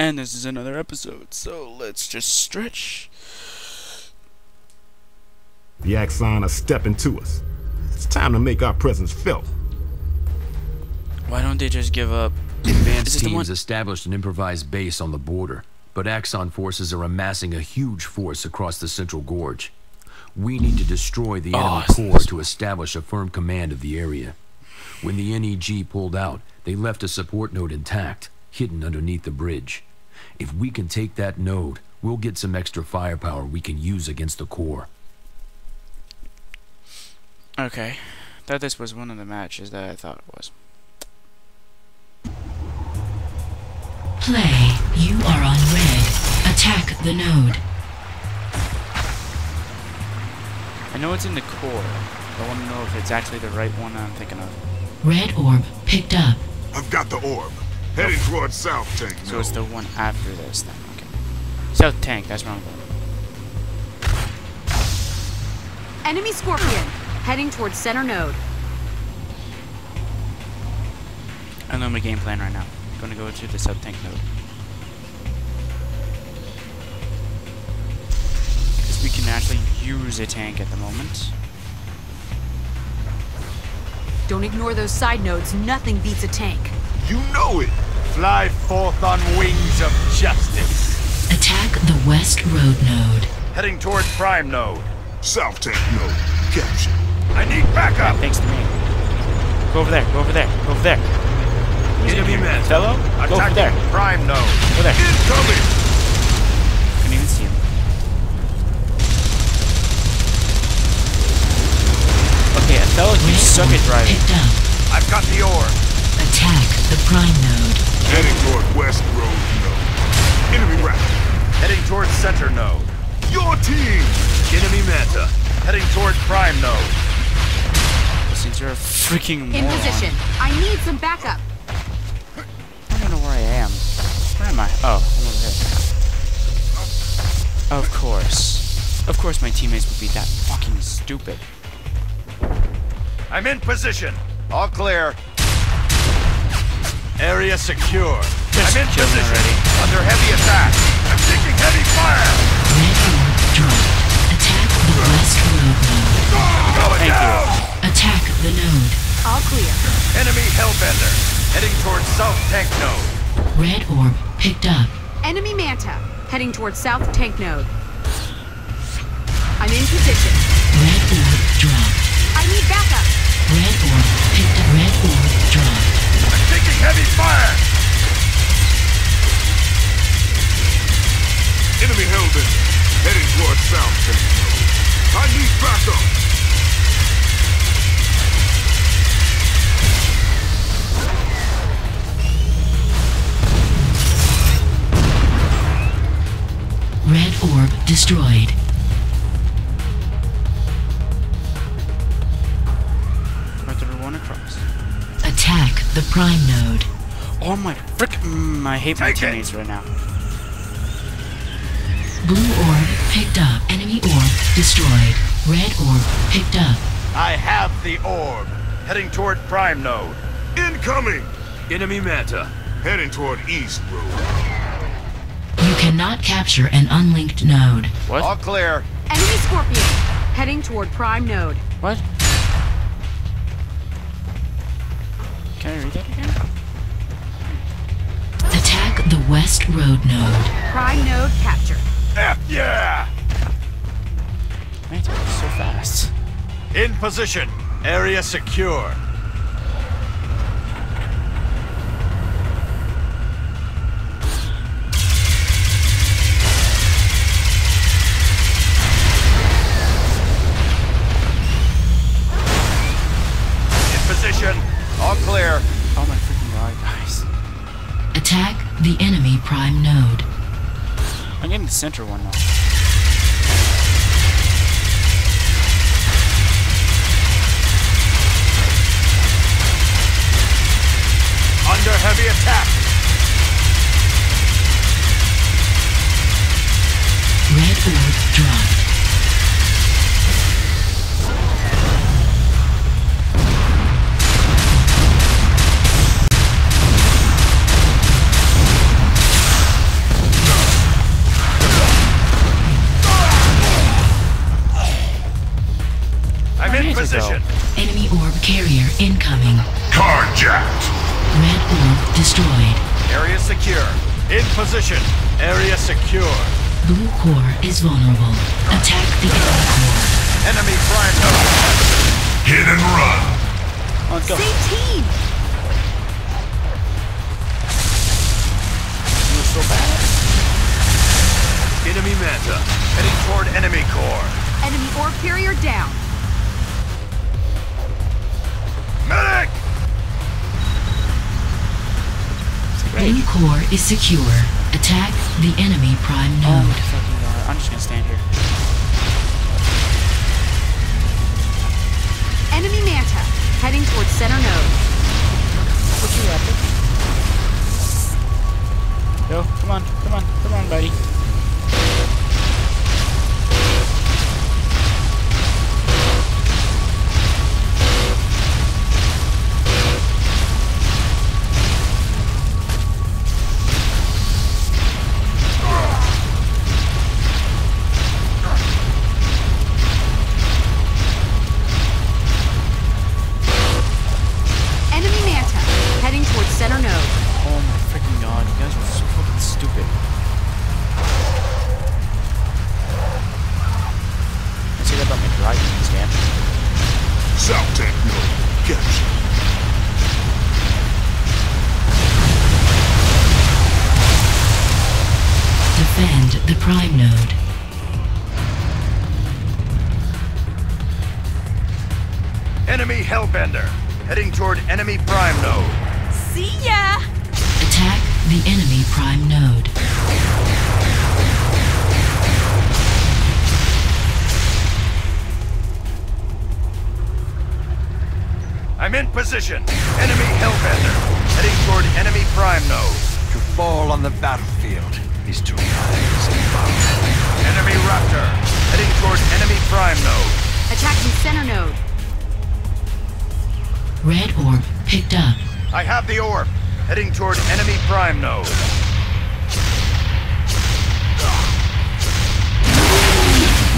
And this is another episode, so let's just stretch. The Axon are stepping to us. It's time to make our presence felt. Why don't they just give up? Advanced Is the teams one- established an improvised base on the border, but Axon forces are amassing a huge force across the Central Gorge. We need to destroy the Oh, enemy it's core to establish a firm command of the area. When the NEG pulled out, they left a support node intact, hidden underneath the bridge. If we can take that node, we'll get some extra firepower we can use against the core. Okay. Thought this was one of the matches that I thought it was. Play. You are on red. Attack the node. I know it's in the core. I want to know if it's actually the right one I'm thinking of. Red orb picked up. I've got the orb. Heading towards South Tank. So it's the one after this then. Okay. South Tank, that's wrong. Enemy Scorpion, heading towards center node. I know my game plan right now. I'm Gonna go to the South Tank node. Because we can actually use a tank at the moment. Don't ignore those side nodes, nothing beats a tank. You know it. Fly forth on wings of justice. Attack the west road node. Heading toward Prime Node. South Tank node. Capture. I need backup. Thanks to me. Go over there, go over there, go over there. Enemy men. Fellow? Go over there. Prime Node. Go there. Incoming. Couldn't even see him. Okay, Othello, you suck at driving. picked up. I've got the orb. Attack the prime node. Heading toward West Road node. Enemy rapid. Heading toward Center Node. Your team. Enemy Manta. Heading toward Prime Node. Since you're a freaking In moron. position. I need some backup. I don't know where I am. Where am I? Oh, I'm over here. Of course. Of course my teammates would be that fucking stupid. I'm in position. All clear. Area secure. Just I'm in position. already. Under heavy attack. I'm taking heavy fire. Red orb dropped. Attack the west node. Going Thank you. Attack the node. All clear. Enemy Hellbender. Heading toward South Tank Node. Red orb picked up. Enemy Manta, heading towards south tank node. I'm in position. Red orb dropped. I need backup. Red orb picked up. Red orb dropped. I'm taking heavy fire. Enemy Hellbent. Heading towards South Tank node. I need backup. Red orb destroyed. I threw one across. Attack the prime node. Oh my frick! Mm, I hate my Take it. teammates right now. Blue orb picked up. Enemy orb destroyed. Red orb picked up. I have the orb. Heading toward Prime Node. Incoming. Enemy Manta. Heading toward East Road. You cannot capture an unlinked node. What? All clear. Enemy Scorpion, heading toward prime node. What? Can I read that again? Attack the west road node. Prime node captured. F yeah! Man, that was so fast. In position. Area secure. The enemy prime node. I'm getting the center one now. Under heavy attack. Red orb dropped. Position. Area secure. Blue core is vulnerable. Attack the enemy core. Enemy prime node. Hit and run! Let's go. Same team! You're so bad. Enemy Manta. Heading toward enemy core. Enemy orb carrier down. Blue core is secure. Attack the enemy prime Oh my node. fucking god. I'm just gonna stand here. Enemy Manta. Heading towards center node. What you rapid? Yo, come on, come on, come on, buddy. Prime node. See ya! Attack the enemy prime node. I'm in position. Enemy Hellbender. Heading toward enemy prime node. To fall on the battlefield is to rise above. Enemy Raptor. Heading toward enemy prime node. Attacking center node. Red orb picked up. I have the orb. Heading toward enemy prime node.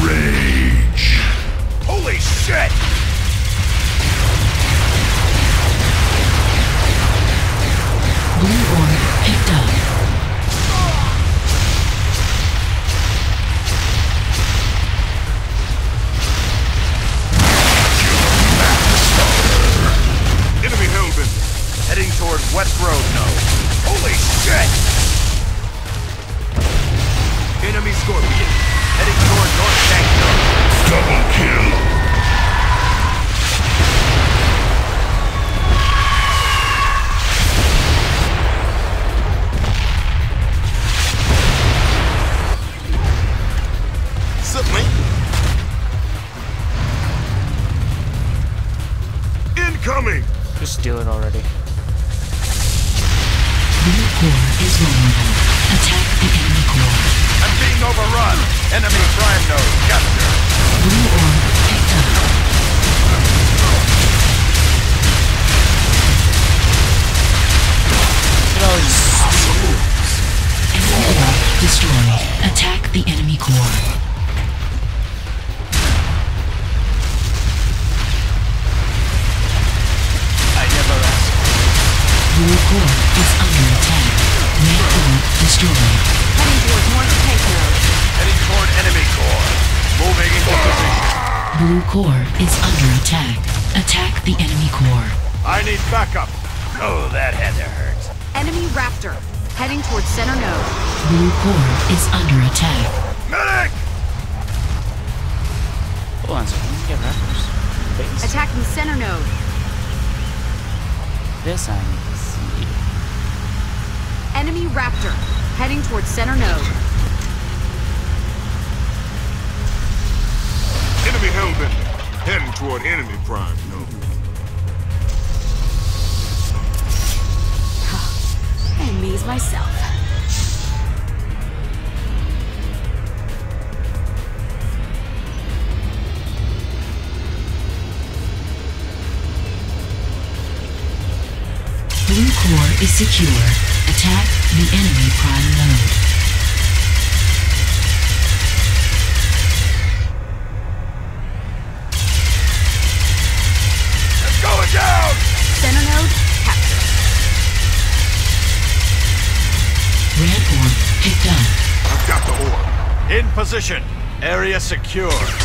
Rage! Holy shit! West Road no. Holy shit! Enemy Scorpion. Heading toward North Tank center node. Blue core is under attack. Medic! Hold on a second, let me get rappers. Base. Attacking center node. This I need to see. Enemy Raptor. Heading towards center node. Enemy Hellbender! Heading toward enemy prime node. I amaze myself. core is secure. Attack the enemy prime node. I'm going down! Center node captured. Red orb picked up. I've got the orb. In position. Area secure.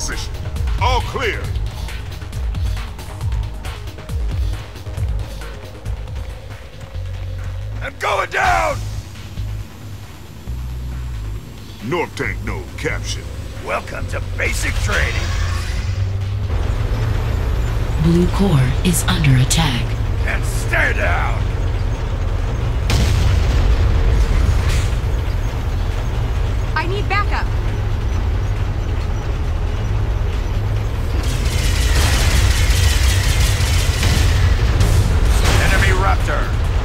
Position. All clear. I'm going down! North tank node captured. Welcome to basic training. Blue core is under attack. And stay down! I need backup.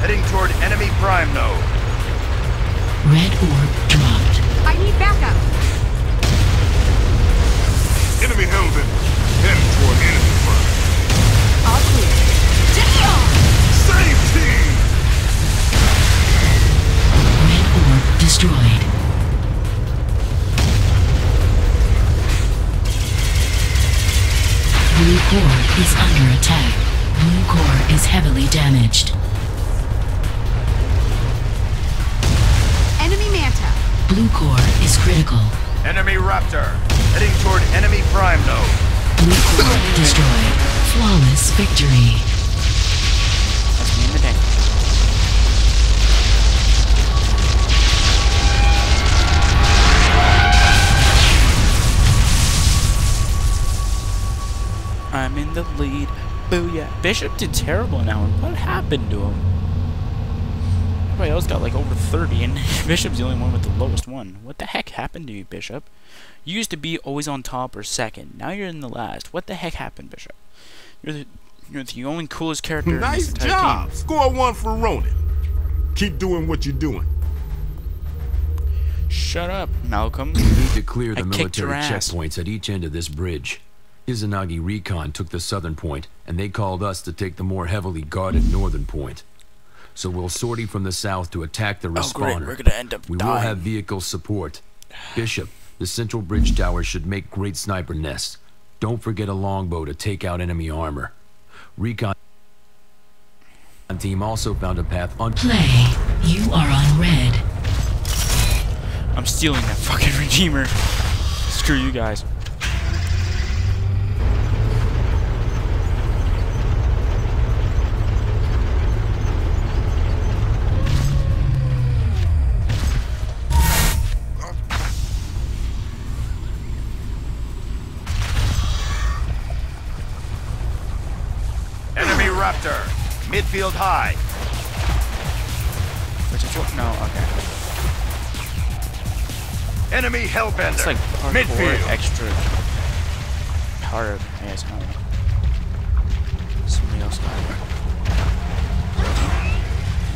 Heading toward enemy prime node. Red orb dropped. I need backup. Enemy Hellbender. Heading toward enemy front. All clear. Damn! Same team! Red orb destroyed. Blue core is under attack. Blue core is heavily damaged. Blue core is critical. Enemy Raptor. Heading toward enemy prime node. Blue core destroyed. Flawless victory. That's me in the tank. I'm in the lead. Booyah. Bishop did terrible now. What happened to him? Everybody else got like over 30, and Bishop's the only one with the lowest one. What the heck happened to you, Bishop? You used to be always on top or second. Now you're in the last. What the heck happened, Bishop? You're the you're the only coolest character in Nice this entire job. team. Score one for Ronan. Keep doing what you're doing. Shut up, Malcolm. We need to clear the I military checkpoints at each end of this bridge. Izanagi Recon took the southern point, and they called us to take the more heavily guarded northern point. So we'll sortie from the south to attack the Oh, great. We're gonna end up we will have vehicle support. Bishop, the central bridge tower should make great sniper nests. Don't forget a longbow to take out enemy armor. Recon team also found a path on Play. You are on red. I'm stealing that fucking Redeemer. Screw you guys. Midfield high. Which is what? No, okay. Enemy Hellbender. It's like parkour Midfield. extra part of I guess, don't. Somebody else got it.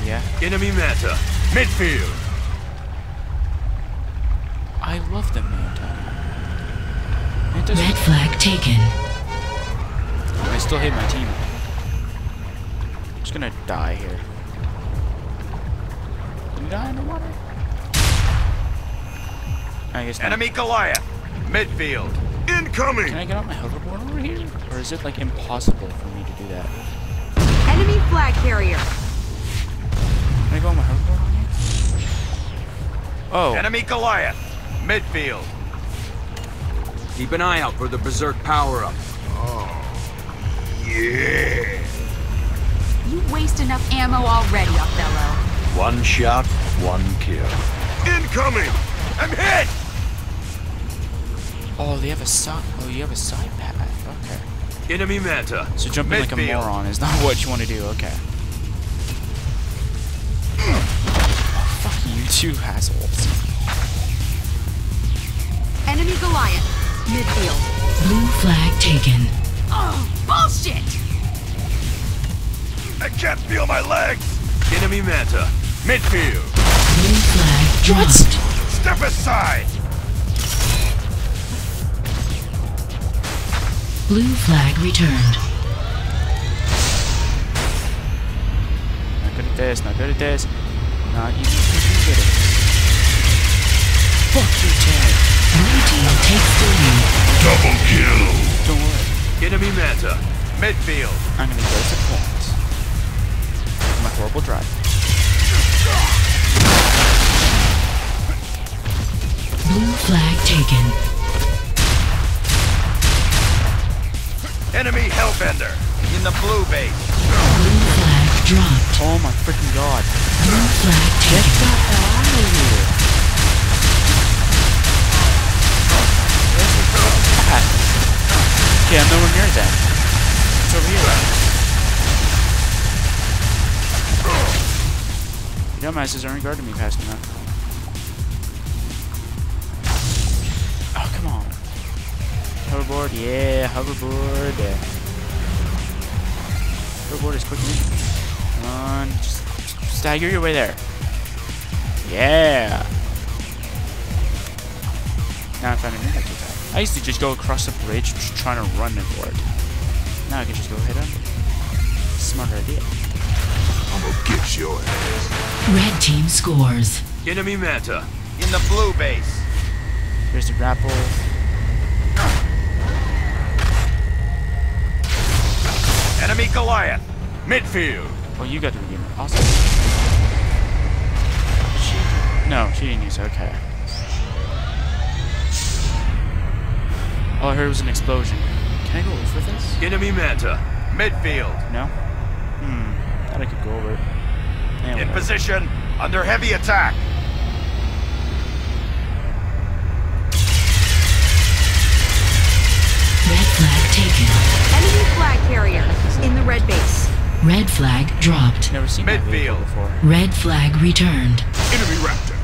Yeah. Enemy Manta. Midfield. I love the Manta. Manta's Red flag taken. I still hate my team. I'm just gonna die here. Can you die in the water? I guess not. Enemy Goliath. Midfield. Incoming! Can I get on my hoverboard over here? Or is it like impossible for me to do that? Enemy flag carrier. Can I go on my hoverboard on here? Oh, Enemy Goliath. Midfield. Keep an eye out for the Berserk power-up. Oh, yeah. You waste enough ammo already, Othello. One shot, one kill. Incoming! I'm hit! oh, they have a side. Oh, you have a side path. Okay. Enemy Manta. So jumping like a moron is not what you want to do. Okay. Oh, fuck you two assholes. Enemy Goliath. Midfield. Blue flag taken. Oh, bullshit! I can't feel my legs! Enemy Manta. Midfield. Blue flag dropped. Step aside! Blue flag returned. Not good at this. Not good at this. Not even freaking good at this. Fuck you, Chad. Blue team takes the lead. Double kill! Don't worry. Enemy Manta. Midfield. I'm gonna go to points. My horrible drive. Blue flag taken. Enemy Hellbender. In the blue base. Blue flag dropped. Oh my freaking god. Blue flag taken. Get the hell out of here. Where's the cat? Okay, I'm nowhere near that. It's over here. Dumbasses aren't guarding me fast enough. Oh, come on. Hoverboard, yeah, hoverboard. Hoverboard is quick. Come on, just stagger your way there. Yeah. Now I found a new. I used to just go across the bridge just trying to run for it. Now I can just go head under. Smarter idea. I'm gonna get your ass. Red team scores. Enemy Manta. In the blue base. Here's the grapple. Enemy Goliath. Midfield. Oh, you got the redeemer. Awesome. She, no, she didn't use it. Okay. All I heard was an explosion. Can I go over this? Enemy Manta. Midfield. No? Hmm. Thought I could go over it. Eh, In whatever. position. Under heavy attack. Red flag taken. Enemy flag carrier. In the red base. Red flag dropped. Never seen that Midfield. before. Red flag returned. Enemy Raptor.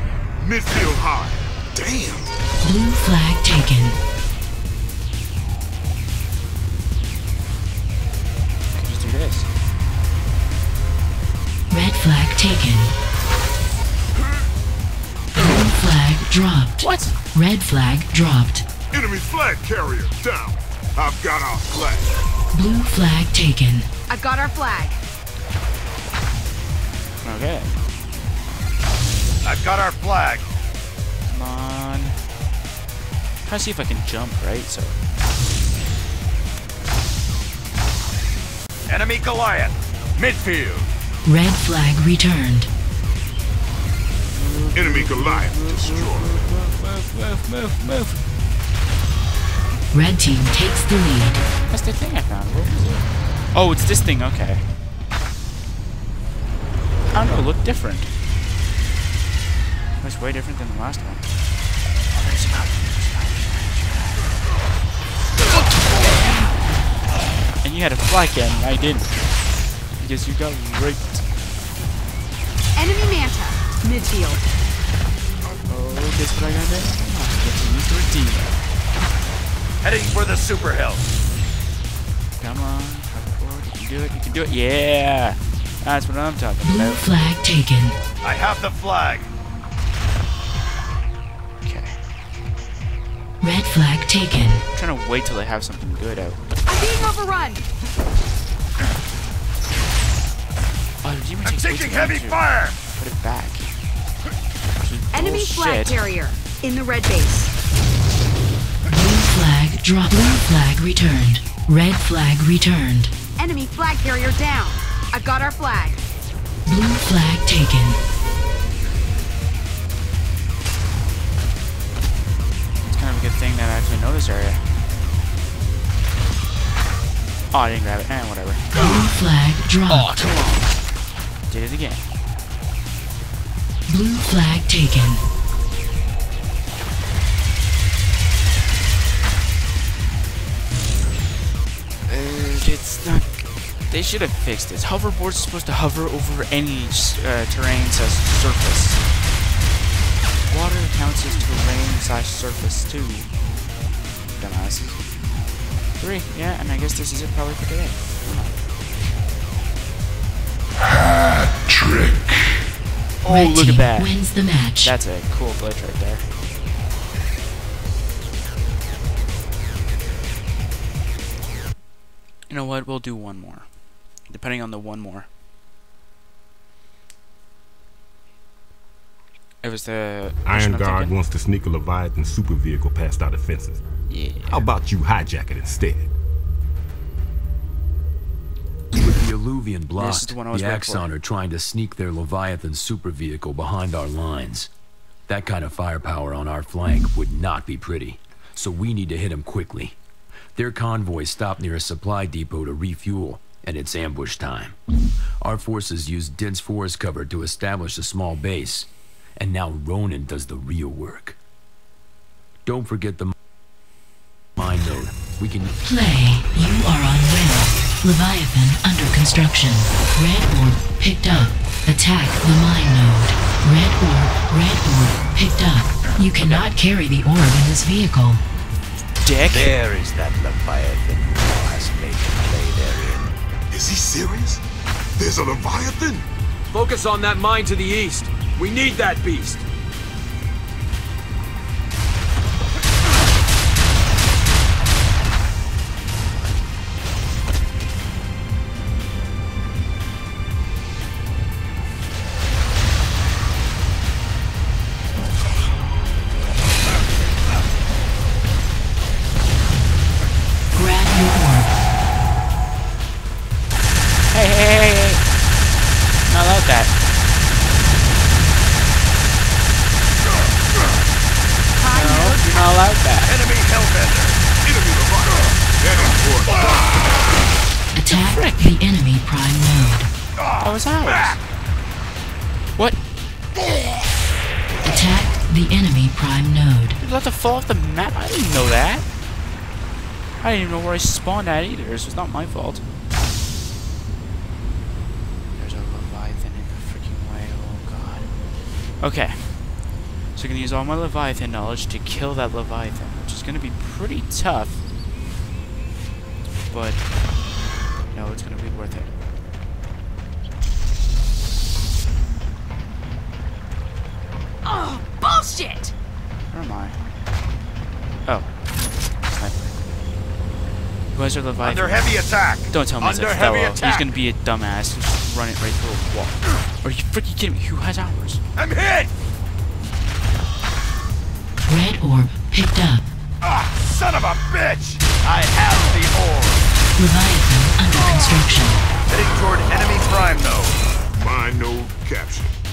Midfield high. Damn. Blue flag taken. Flag taken. Blue flag dropped. What? Red flag dropped. Enemy flag carrier down. I've got our flag. Blue flag taken. I've got our flag. Okay. I've got our flag. Come on. Try to see if I can jump, right? So. Enemy Goliath. Midfield. Red flag returned. Enemy Goliath destroyed. Move, move, move, move, move. Red team takes the lead. That's the thing I found. What was it? Oh, it's this thing. Okay. I don't know. It looked different. It was way different than the last one. Oh, there's another. And you had a fly cannon. I didn't. Because you got raped. Enemy Manta. Midfield. Oh, guess what I gotta do? I ah, get to use the redeemer. Heading for the super hill. Come on, come forward. You can do it. You can do it. Yeah, that's what I'm talking Blue about. flag taken. I have the flag. Okay. Red flag taken. I'm trying to wait till they have something good out. I'm being overrun. I'm taking heavy danger. fire! Put it back. Enemy flag carrier in the red base. Blue flag drop. Blue flag returned. Red flag returned. Enemy flag carrier down. I've got our flag. Blue flag taken. It's kind of a good thing that I actually know this area. Oh, I didn't grab it. Eh, whatever. Blue flag dropped. Oh, come on. Did it again. Blue flag taken. Uh, it's not. They should have fixed this. Hoverboards supposed to hover over any uh, terrain slash surface. Water counts as terrain slash surface too. Dumbasses. Three, yeah, and I guess this is it probably for today. Trick. Oh, Red look at that. wins the match. That's a cool glitch right there. You know what? We'll do one more. Depending on the one more. It was the Iron Guard thinking. wants to sneak a Leviathan super vehicle past our defenses. Yeah. How about you hijack it instead? With the This is blocked, the one I was the waiting for. Axon are trying to sneak their Leviathan super vehicle behind our lines. That kind of firepower on our flank would not be pretty, so we need to hit them quickly. Their convoy stopped near a supply depot to refuel, and it's ambush time. Our forces used dense forest cover to establish a small base, and now Ronan does the real work. Don't forget the mine node. We can Play. You are on rail. Leviathan under construction. Red orb picked up. Attack the mine node. Red orb. Red orb picked up. You cannot carry the orb in this vehicle. Dick. There is that Leviathan thou hast made to play therein. Is he serious? There's a Leviathan? Focus on that mine to the east. We need that beast. Didn't even know where I spawned at either. This was not my fault. There's a Leviathan in the freaking way. Oh god. Okay. So I'm gonna use all my Leviathan knowledge to kill that Leviathan, which is gonna be pretty tough. But no, it's gonna be worth it. Oh, bullshit! Where am I? Oh. Sniper. Who has our Leviathan? Under heavy attack. Don't tell me it's a heavy fellow. He's gonna be a dumbass who's just run it right through a wall. Are you freaking kidding me? Who has ours? I'm hit! Red orb picked up. Ah, son of a bitch! I have the orb. Leviathan under construction. Heading toward enemy prime node. Mine node captured.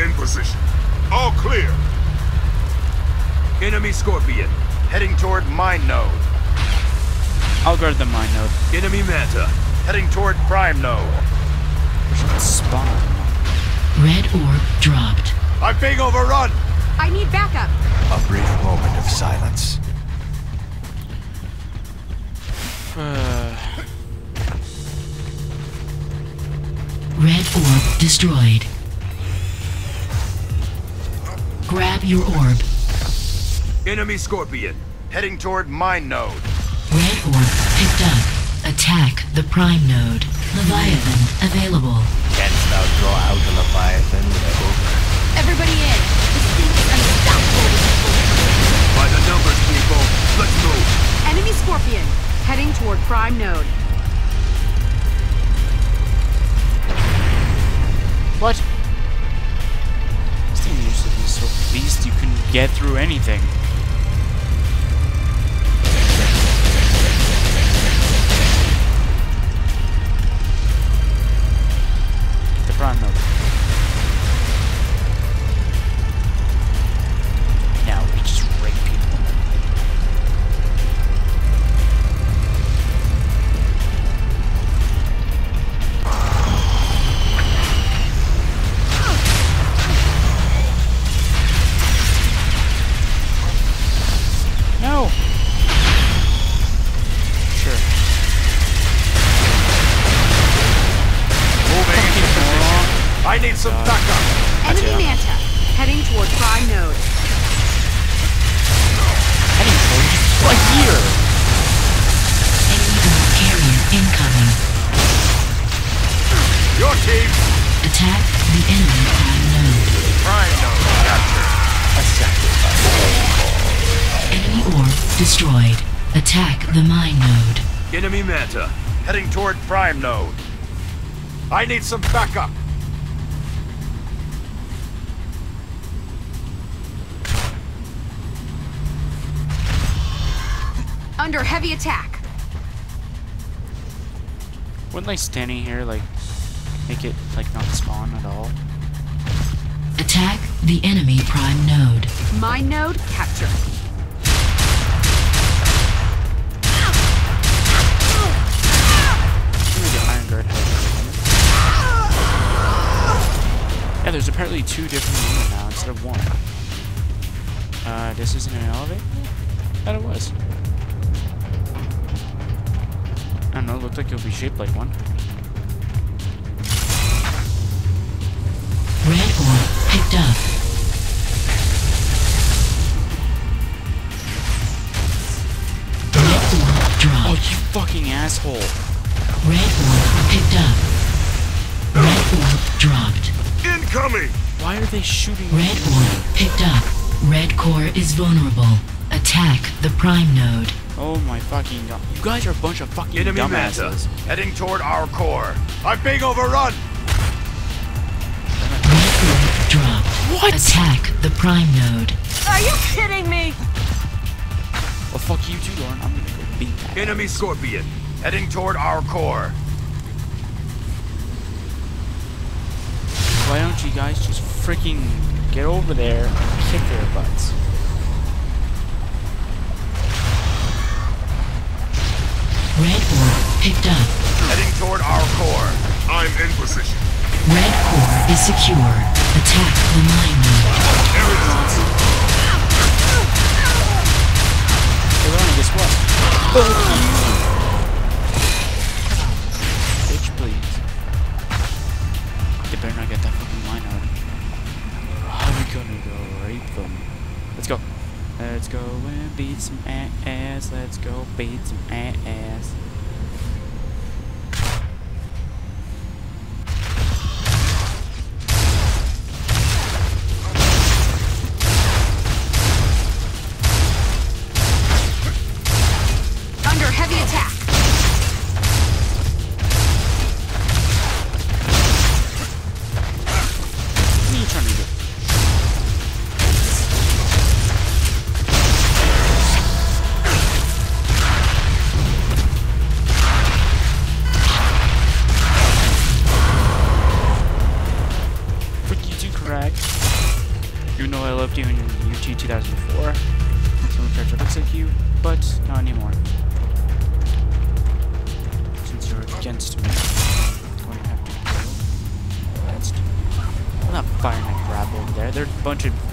In position. All clear. Enemy Scorpion. Heading toward mine node. I'll guard the mine node. Enemy Manta. Heading toward prime node. Where should it spawn? Red orb dropped. I'm being overrun! I need backup. A brief moment of silence. Uh, Red orb destroyed. Grab your orb. Enemy Scorpion. Heading toward mine node. Red orb picked up. Attack the prime node. Leviathan available. Canst thou draw out a Leviathan with? Everybody in. This thing is unstoppable. By the numbers, people. Let's move. Enemy Scorpion. Heading toward Prime Node. what? so at least you can get through anything. The prime number. Prime node. I need some backup. Under heavy attack. Wouldn't like standing here like make it like not spawn at all? Attack the enemy prime node. My node captured. Yeah, there's apparently two different units now instead of one. Uh, this isn't an elevator? thought it was. I don't know, it looked like it would be shaped like one. Red orb picked up. Red orb Oh, you fucking asshole! Red orb picked up. Red orb dropped. Incoming! Why are they shooting Red orb picked up. Red core is vulnerable. Attack the prime node. Oh my fucking god. You guys are a bunch of fucking Enemy Manta, dumbasses. heading toward our core. I'm being overrun. Red dropped. What? Attack the prime node. Are you kidding me? Well, fuck you too, Lauren. I'm gonna go beat that. Enemy Scorpion, heading toward our core. Why don't you guys just freaking get over there and kick their butts? Red orb picked up. Heading toward our core. I'm in position. Red core is secure. Attack the mine node. Hey, Lauren, guess what? Fuck you! Some ass. Let's go beat some ass.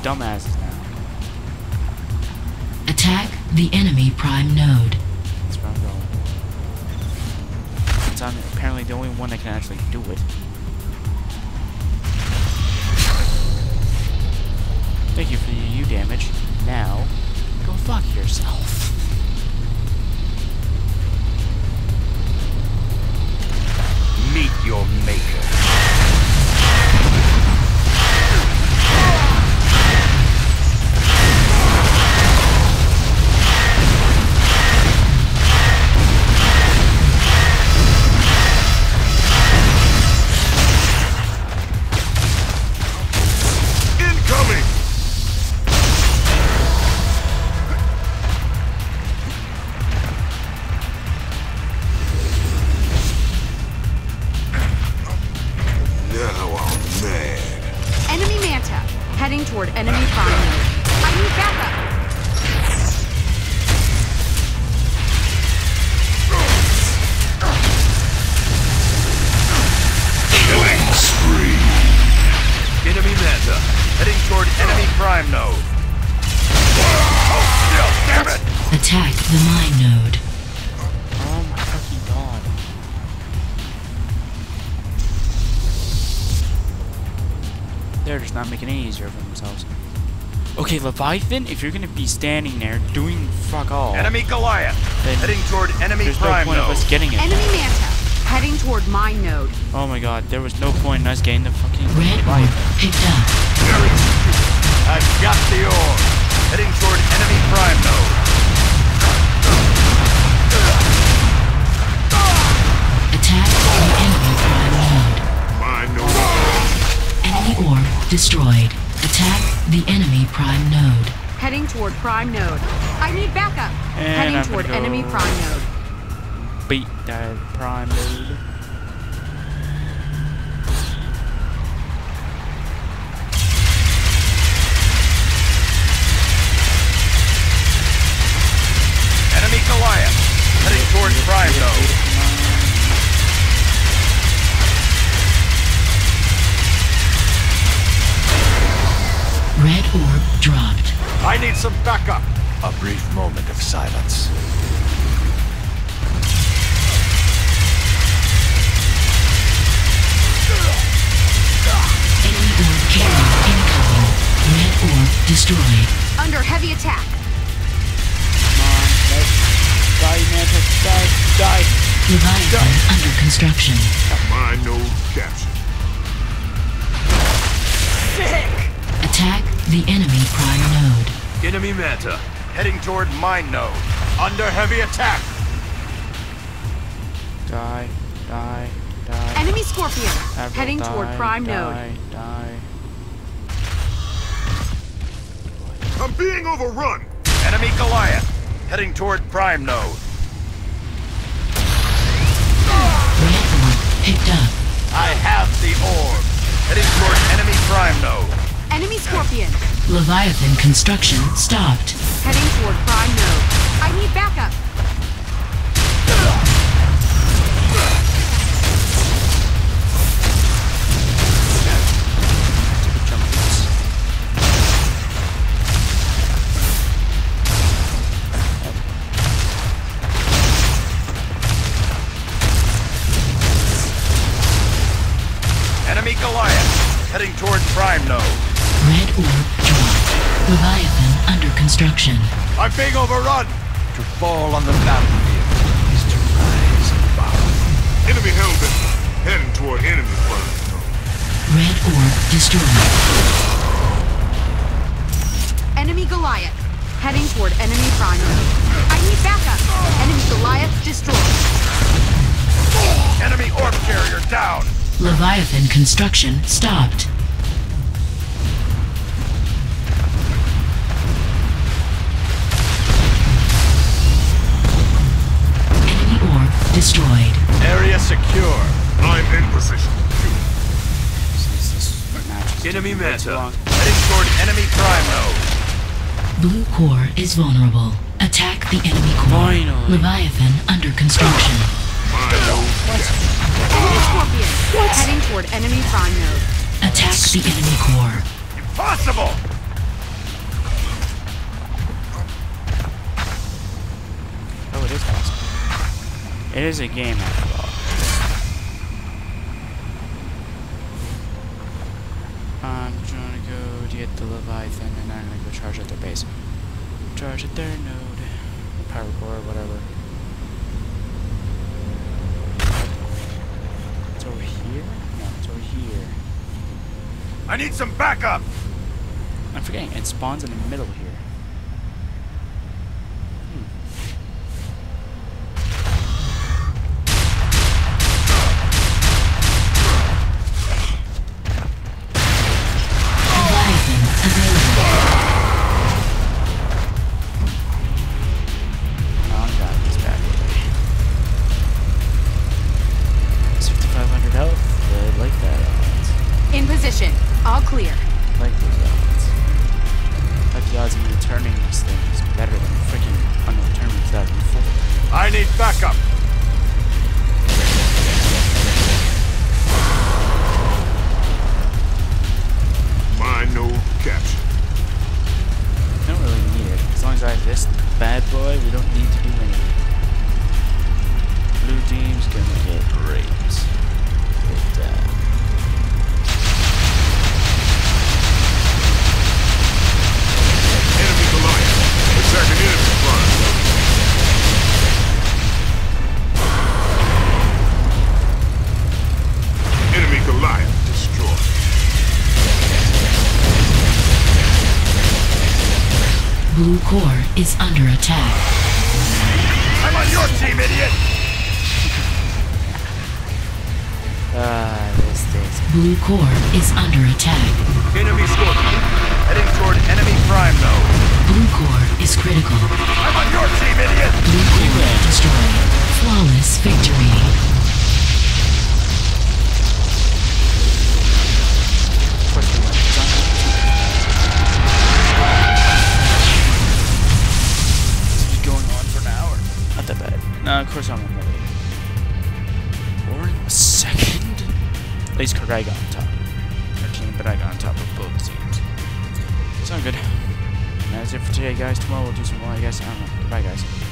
Dumbasses now. Attack the enemy prime node. That's where I'm going. Since I'm apparently the only one that can actually do it. Thank you for the U damage. Now, go fuck yourself. They're just not making it any easier for themselves. Okay, Leviathan, if you're gonna be standing there doing fuck all, Enemy Goliath. Then Heading toward enemy there's no prime point of us getting it. Enemy Manta. Heading toward mine node. Oh my god, there was no point in us getting the fucking Red Leviathan. picked up. I've got the orb. Heading toward enemy prime node. Destroyed. Attack the enemy prime node. Heading toward prime node. I need backup. And Heading I'm toward go- enemy prime node. Beat that prime node. Enemy Goliath. Heading toward prime node. Orb dropped. I need some backup. A brief moment of silence. Enemy orb carrier incoming. Red orb destroyed. Under heavy attack. Come on, let's die, Manta, die, die. Leviathan under construction. Mine no capture. Attack the enemy prime node. Enemy Manta. Heading toward mine node. Under heavy attack. Die, die, die. Enemy Scorpion. Avril, Heading toward prime die, node. Die. I'm being overrun. Enemy Goliath. Heading toward prime node. Red picked up. I have the orb. Heading toward enemy prime node. Enemy Scorpion. Leviathan construction stopped. Heading toward prime node. I need backup. I'm being overrun. To fall on the battlefield is to rise above. Enemy Hellbender. Heading toward enemy prime. Red orb destroyed. Enemy Goliath. Heading toward enemy prime node. I need backup. Enemy Goliath destroyed. Enemy orb carrier down. Leviathan construction stopped. Destroyed. Area secure. I'm in position. Since this match is Enemy taking way too Manta. long. Heading toward enemy prime node. Blue core is vulnerable. Attack the enemy core. Finally. Leviathan under construction. Mine no capture. Enemy Scorpion. Heading toward enemy prime node. Attack the enemy core. Impossible. It is a game after all. I'm trying to go to get the Leviathan and I'm gonna go charge at their base. Charge at their node. Power core, whatever. It's over here? No, it's over here. I need some backup. I'm forgetting, it spawns in the middle here. Is under attack. I'm on your team, idiot! Ah, this thing's Blue core is under attack. Enemy Scorpion. Heading toward enemy prime node. Blue core is critical. I'm on your team, idiot! Blue core destroyed. Flawless victory. Of course I'm on the Warren was second. At least Kurgai got on top. Team, but I got on top of both teams. Not good. And that's it for today, guys. Tomorrow we'll do some more, I guess. I don't know. Goodbye, guys.